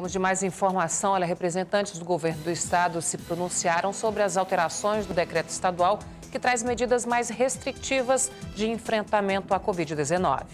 Vamos de mais informação. Olha, representantes do governo do estado se pronunciaram sobre as alterações do decreto estadual que traz medidas mais restritivas de enfrentamento à Covid-19.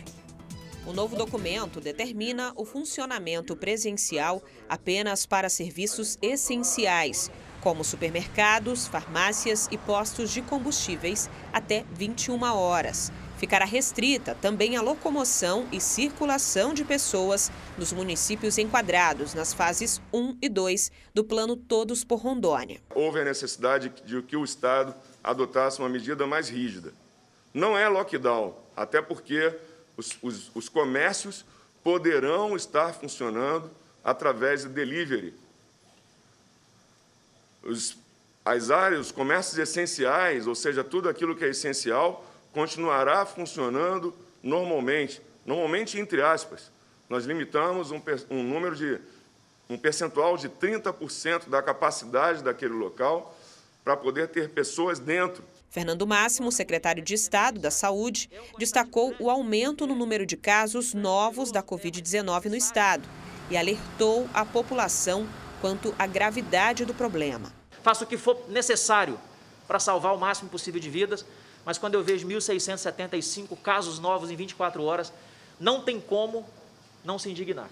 O novo documento determina o funcionamento presencial apenas para serviços essenciais, como supermercados, farmácias e postos de combustíveis, até 21 horas. Ficará restrita também a locomoção e circulação de pessoas nos municípios enquadrados nas fases 1 e 2 do Plano Todos por Rondônia. Houve a necessidade de que o Estado adotasse uma medida mais rígida. Não é lockdown, até porque os, os, os comércios poderão estar funcionando através de delivery. Os, as áreas, os comércios essenciais, ou seja, tudo aquilo que é essencial, continuará funcionando normalmente, normalmente entre aspas. Nós limitamos um, um número de um percentual de 30% da capacidade daquele local para poder ter pessoas dentro Fernando Máximo, secretário de Estado da Saúde, destacou o aumento no número de casos novos da Covid-19 no estado e alertou a população quanto à gravidade do problema. Faço o que for necessário para salvar o máximo possível de vidas, mas quando eu vejo 1.675 casos novos em 24 horas, não tem como não se indignar.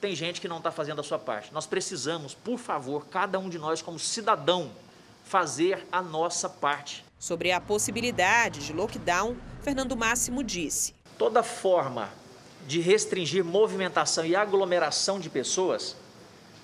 Tem gente que não está fazendo a sua parte. Nós precisamos, por favor, cada um de nós, como cidadão, fazer a nossa parte. Sobre a possibilidade de lockdown, Fernando Máximo disse: Toda forma de restringir movimentação e aglomeração de pessoas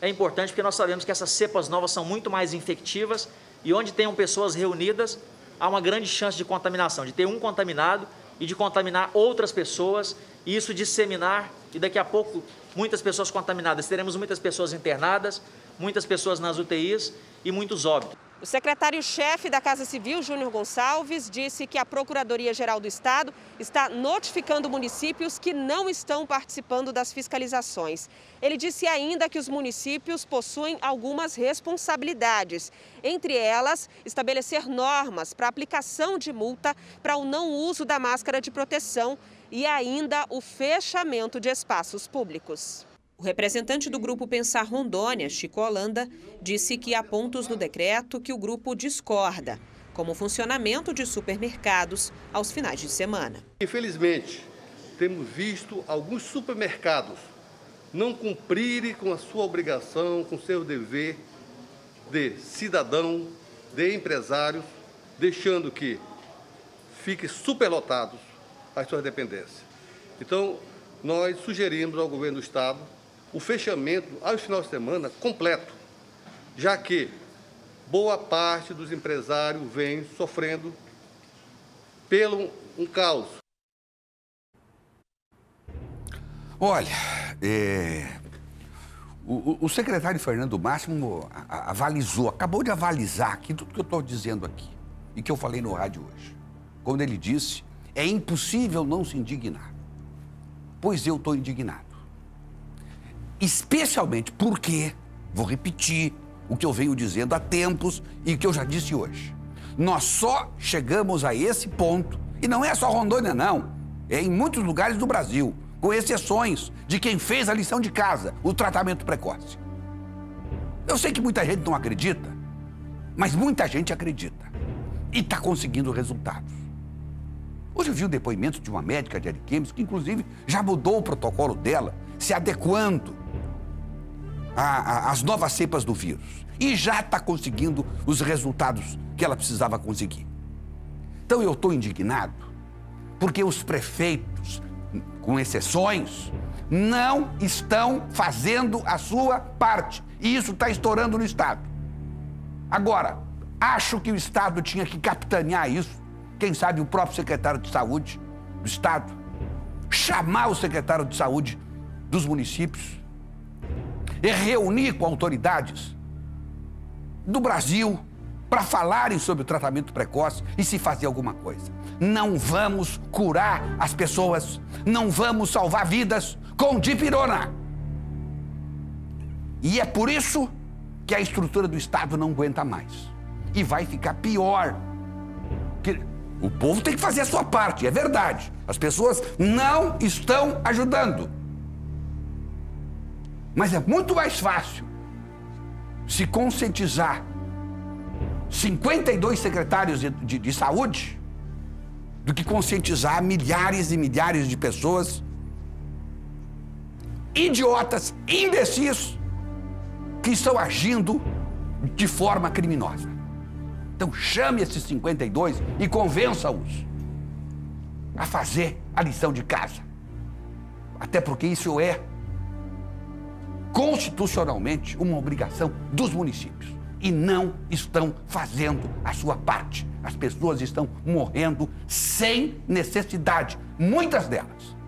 é importante porque nós sabemos que essas cepas novas são muito mais infectivas e onde tenham pessoas reunidas, há uma grande chance de contaminação, de ter um contaminado e de contaminar outras pessoas e isso disseminar e daqui a pouco muitas pessoas contaminadas. Teremos muitas pessoas internadas, muitas pessoas nas UTIs e muitos óbitos. O secretário-chefe da Casa Civil, Júnior Gonçalves, disse que a Procuradoria-Geral do Estado está notificando municípios que não estão participando das fiscalizações. Ele disse ainda que os municípios possuem algumas responsabilidades, entre elas, estabelecer normas para aplicação de multa para o não uso da máscara de proteção e ainda o fechamento de espaços públicos. O representante do grupo Pensar Rondônia, Chico Holanda, disse que há pontos no decreto que o grupo discorda, como o funcionamento de supermercados aos finais de semana. Infelizmente, temos visto alguns supermercados não cumprirem com a sua obrigação, com seu dever de cidadão, de empresários, deixando que fiquem superlotados as suas dependências. Então, nós sugerimos ao governo do Estado o fechamento aos finais de semana completo, já que boa parte dos empresários vem sofrendo pelo um caos. Olha, é, o, o, secretário Fernando Máximo avalizou, acabou de avalizar aqui tudo que eu estou dizendo aqui e que eu falei no rádio hoje. Quando ele disse, é impossível não se indignar. Pois eu estou indignado. Especialmente porque, vou repetir o que eu venho dizendo há tempos e o que eu já disse hoje. Nós só chegamos a esse ponto, e não é só Rondônia, não, é em muitos lugares do Brasil, com exceções de quem fez a lição de casa, o tratamento precoce. Eu sei que muita gente não acredita, mas muita gente acredita e está conseguindo resultados. Hoje eu vi o depoimento de uma médica de Ariquemes que, inclusive, já mudou o protocolo dela, se adequando às novas cepas do vírus. E já está conseguindo os resultados que ela precisava conseguir. Então eu estou indignado porque os prefeitos, com exceções, não estão fazendo a sua parte. E isso está estourando no Estado. Agora, acho que o Estado tinha que capitanear isso. Quem sabe o próprio secretário de Saúde do Estado, chamar o secretário de Saúde dos municípios e reunir com autoridades do Brasil para falarem sobre o tratamento precoce e se fazer alguma coisa. Não vamos curar as pessoas, não vamos salvar vidas com dipirona. E é por isso que a estrutura do Estado não aguenta mais. E vai ficar pior. Que o povo tem que fazer a sua parte, é verdade. As pessoas não estão ajudando. Mas é muito mais fácil se conscientizar 52 secretários de, de, de saúde do que conscientizar milhares e milhares de pessoas idiotas, imbecis, que estão agindo de forma criminosa. Então chame esses 52 e convença-os a fazer a lição de casa. Até porque isso é constitucionalmente uma obrigação dos municípios e não estão fazendo a sua parte. As pessoas estão morrendo sem necessidade, muitas delas.